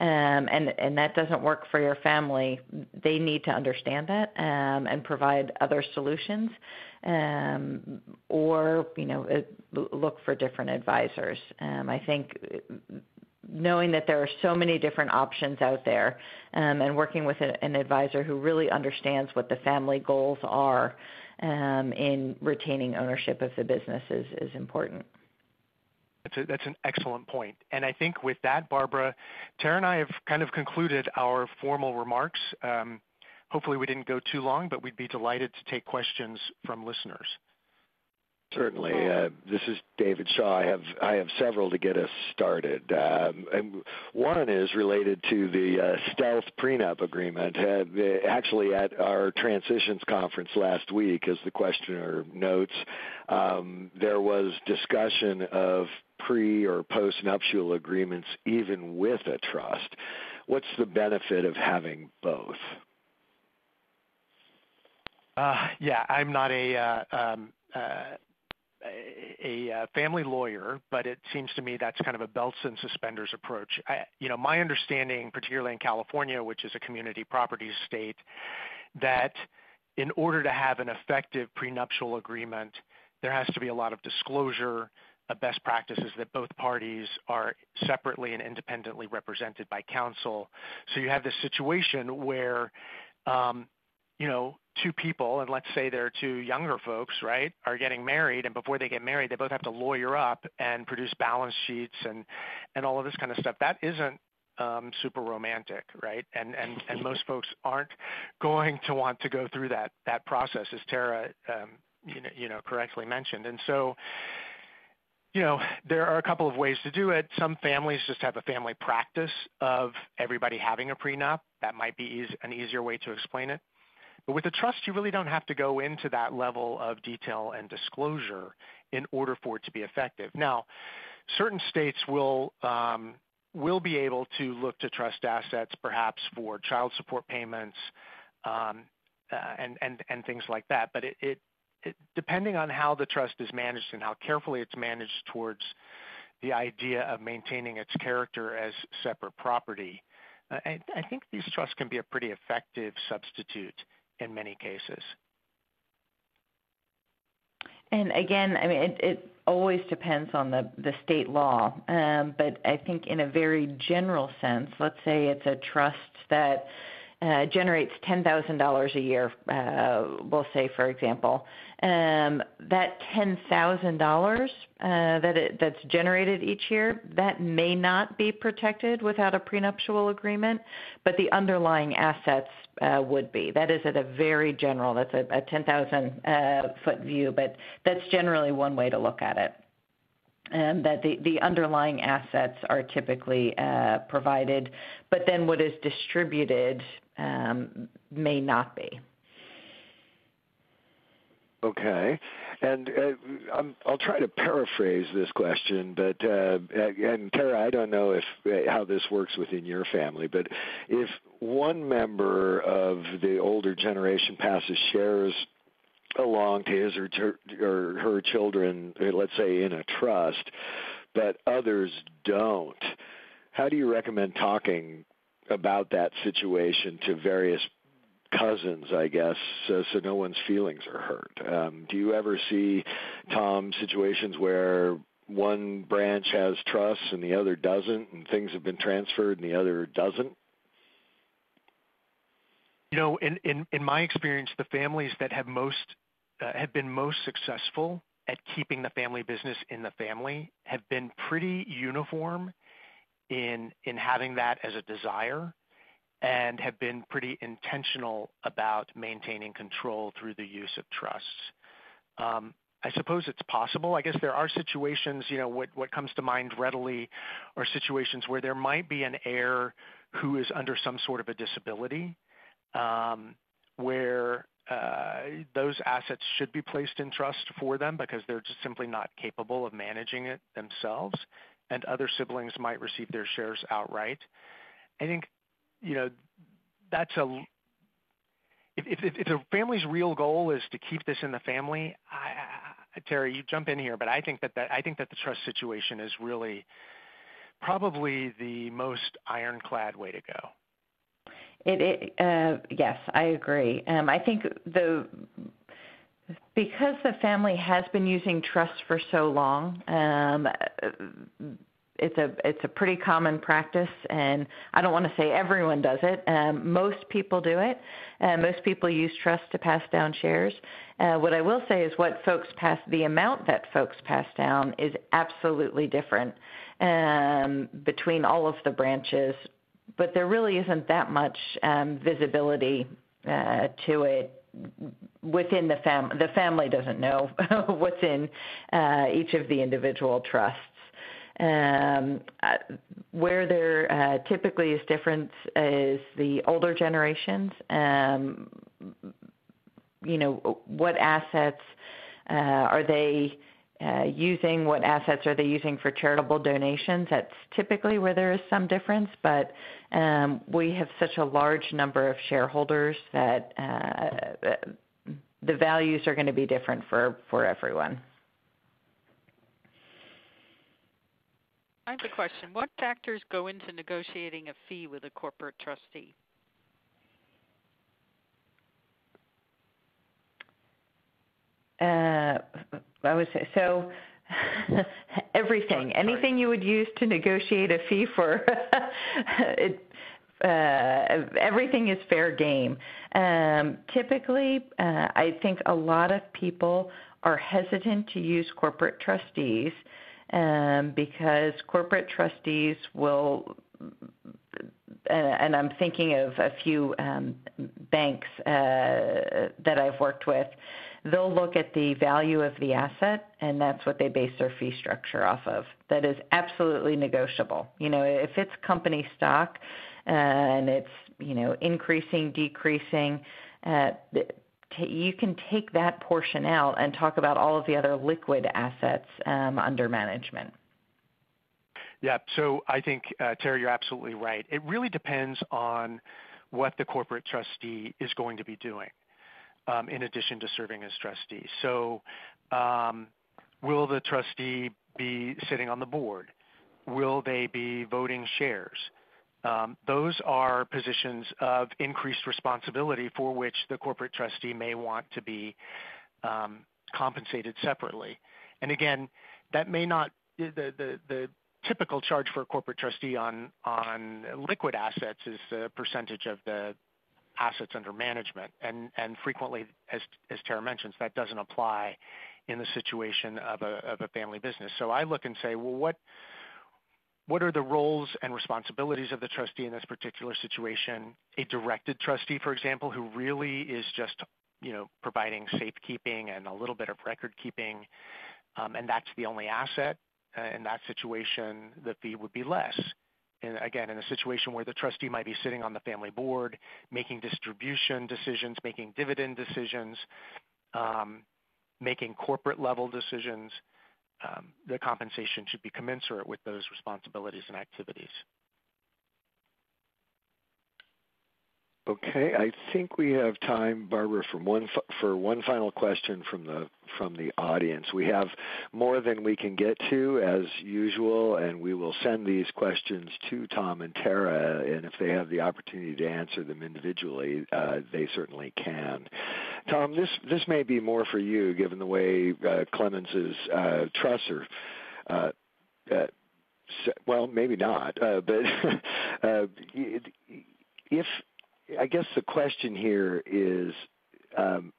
[SPEAKER 4] and and that doesn't work for your family, they need to understand that um, and provide other solutions um, or you know look for different advisors. Um, I think knowing that there are so many different options out there um, and working with a, an advisor who really understands what the family goals are um, in retaining ownership of the business is, is important.
[SPEAKER 3] That's, an excellent point. And I think with that, Barbara, Tara and I have kind of concluded our formal remarks. Um, Hopefully, we didn't go too long, but we'd be delighted to take questions from listeners.
[SPEAKER 5] Certainly. Uh, this is David Shaw. I have I have several to get us started. Um, one is related to the uh, stealth prenup agreement. Uh, actually, at our transitions conference last week, as the questioner notes, um, there was discussion of pre or post nuptial agreements, even with a trust. What's the benefit of having both?
[SPEAKER 3] Uh, yeah, I'm not a uh, um, uh, a family lawyer, but it seems to me that's kind of a belts and suspenders approach. You know, my understanding, particularly in California, which is a community property state, that in order to have an effective prenuptial agreement, there has to be a lot of disclosure. Best practices that both parties are separately and independently represented by counsel. So you have this situation where, um, you know, two people, and let's say they're two younger folks, right, are getting married, and before they get married, they both have to lawyer up and produce balance sheets and and all of this kind of stuff. That isn't um, super romantic, right? And and and most folks aren't going to want to go through that that process, as Tara, um, you know, correctly mentioned. You know, there are a couple of ways to do it. Some families just have a family practice of everybody having a prenup. That might be an easier way to explain it. But with a trust, you really don't have to go into that level of detail and disclosure in order for it to be effective. Now, certain states will um, will be able to look to trust assets perhaps for child support payments, um, uh, and things like that. Depending on how the trust is managed and how carefully it's managed towards the idea of maintaining its character as separate property, I think these trusts can be a pretty effective substitute in many cases.
[SPEAKER 4] And again, I mean, it always depends on the state law. Um, but I think in a very general sense, let's say it's a trust that Uh, generates $10,000 a year, uh, we'll say, for example. Um, that $10,000 uh, that that's generated each year, that may not be protected without a prenuptial agreement, but the underlying assets would be. That is at a very general, that's a 10,000-foot view, but that's generally one way to look at it. Um, that the underlying assets are typically provided, but then what is distributed Um, may not be.
[SPEAKER 5] Okay. And uh, I'll try to paraphrase this question, but uh, and Tara, I don't know if uh, how this works within your family, but if one member of the older generation passes shares along to his or her children, uh, let's say in a trust, but others don't, how do you recommend talking about that situation to various cousins, I guess, so no one's feelings are hurt? Do you ever see, Tom, situations where one branch has trusts and the other doesn't, and things have been transferred and the other doesn't?
[SPEAKER 3] You know, in my experience, the families that have most uh, have been most successful at keeping the family business in the family have been pretty uniform in having that as a desire and have been pretty intentional about maintaining control through the use of trusts. Um, I suppose it's possible. I guess there are situations, you know, what comes to mind readily are situations where there might be an heir who is under some sort of a disability, um, where uh, those assets should be placed in trust for them because they're just simply not capable of managing it themselves, and other siblings might receive their shares outright. I think, you know, that's a. if a family's real goal is to keep this in the family, Terry, you jump in here, but I think that that I think that the trust situation is really probably the most ironclad way to go.
[SPEAKER 4] It uh, yes, I agree. Um, I think because the family has been using trusts for so long, um, it's a it's a pretty common practice, and I don't wanna say everyone does it. Um, most people do it. Most people use trust to pass down shares. Uh, what I will say is what folks pass, the amount that folks pass down is absolutely different um, between all of the branches, but there really isn't that much visibility uh, to it within the family. The family doesn't know what's in uh, each of the individual trusts. Um, uh, where there uh, typically is difference is the older generations. Um, you know, what assets are they uh, using, what assets are they using for charitable donations. That's typically where there is some difference, but um, we have such a large number of shareholders that uh, uh the values are going to be different for, for everyone.
[SPEAKER 2] I have a question. What factors go into negotiating a fee with a corporate trustee?
[SPEAKER 4] I would say so. everything, anything you would use to negotiate a fee for, it, uh, everything is fair game. Um, typically, uh, I think a lot of people are hesitant to use corporate trustees um, because corporate trustees will and I'm thinking of a few um, banks uh, that I've worked with they'll look at the value of the asset and that's what they base their fee structure off of. That is absolutely negotiable. You know, if it's company stock uh, and it's, you know, increasing, decreasing, uh, you can take that portion out and talk about all of the other liquid assets um, under management.
[SPEAKER 3] Yeah. So I think, uh, Terry, you're absolutely right. It really depends on what the corporate trustee is going to be doing in addition to serving as trustee. So, um, will the trustee be sitting on the board? Will they be voting shares? Um, those are positions of increased responsibility for which the corporate trustee may want to be um, compensated separately. And again, that may not the, typical charge for a corporate trustee on on liquid assets is the percentage of the assets under management. And frequently, as as Tara mentions, that doesn't apply in the situation of a family business. So I look and say, "Well, what what are the roles and responsibilities of the trustee in this particular situation?" A directed trustee, for example, who really is just you know, providing safekeeping and a little bit of record keeping, um, and that's the only asset. Uh, in that situation, the fee would be less again, in a situation where the trustee might be sitting on the family board, making distribution decisions, making dividend decisions, um, making corporate level decisions, um, the compensation should be commensurate with those responsibilities and activities.
[SPEAKER 5] Okay. I think we have time, Barbara, for one final question from the from the audience. We have more than we can get to, as usual, and we will send these questions to Tom and Tara, and if they have the opportunity to answer them individually, uh, they certainly can. Tom, this this may be more for you, given the way uh, Clemens's uh, trusts are well, maybe not. But if I guess the question here is, um,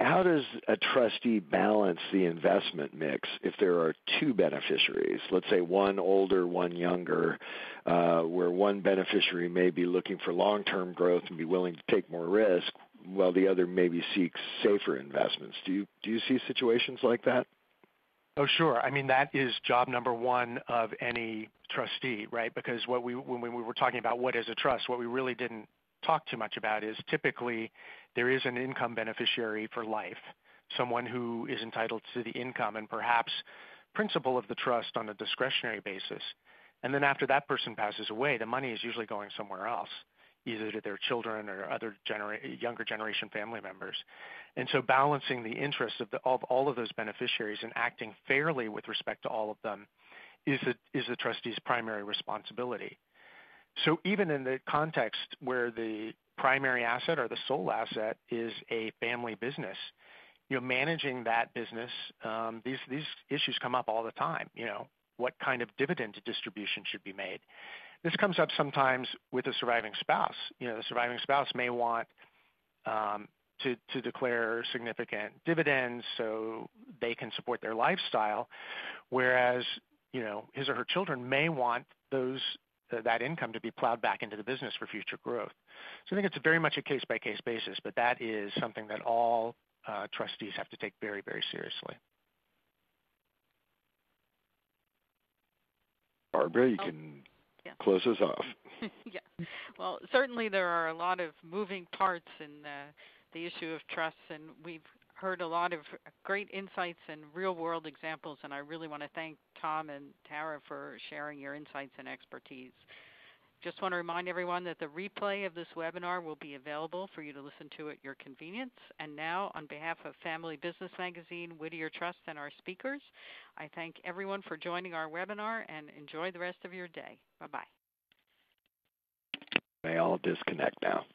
[SPEAKER 5] how does a trustee balance the investment mix if there are two beneficiaries? Let's say one older, one younger, uh, where one beneficiary may be looking for long-term growth and be willing to take more risk, while the other maybe seeks safer investments. Do you do you see situations like that?
[SPEAKER 3] Oh, sure. I mean, that is job number one of any trustee, right? Because what we when we were talking about what is a trust, what we really didn't talk too much about is typically there is an income beneficiary for life, someone who is entitled to the income and perhaps principal of the trust on a discretionary basis. And then after that person passes away, the money is usually going somewhere else, either to their children or other younger generation family members. And so balancing the interests of, of all of those beneficiaries and acting fairly with respect to all of them is the, is the trustee's primary responsibility. So even in the context where the primary asset or the sole asset is a family business, you know, managing that business, um, these these issues come up all the time. You know, what kind of dividend distribution should be made? This comes up sometimes with a surviving spouse. You know, the surviving spouse may want um, to to declare significant dividends so they can support their lifestyle, whereas you know his or her children may want those that income to be plowed back into the business for future growth. So I think it's very much a case-by-case basis, but that is something that all uh, trustees have to take very, very seriously.
[SPEAKER 5] Barbara, you oh, can yeah. close us off.
[SPEAKER 2] yeah. Well, certainly there are a lot of moving parts in the, the issue of trusts, and we've heard a lot of great insights and real world examples, and I really want to thank Tom and Tara for sharing your insights and expertise. Just want to remind everyone that the replay of this webinar will be available for you to listen to at your convenience. And now, on behalf of Family Business Magazine, Whittier Trust, and our speakers, I thank everyone for joining our webinar and enjoy the rest of your day. Bye bye.
[SPEAKER 5] May all disconnect now.